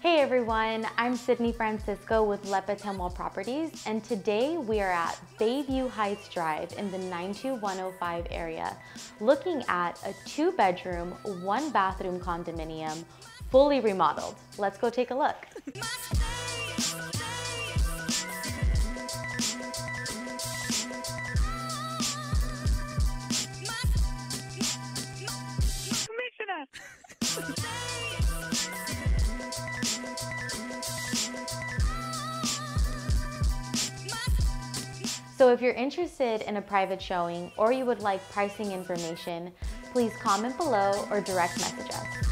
Hey everyone, I'm Sydney Francisco with Lepe Properties, and today we are at Bayview Heights Drive in the 92105 area, looking at a two bedroom, one bathroom condominium, fully remodeled. Let's go take a look. So if you're interested in a private showing or you would like pricing information, please comment below or direct message us.